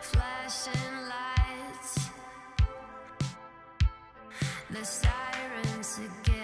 flashing lights, the sirens again.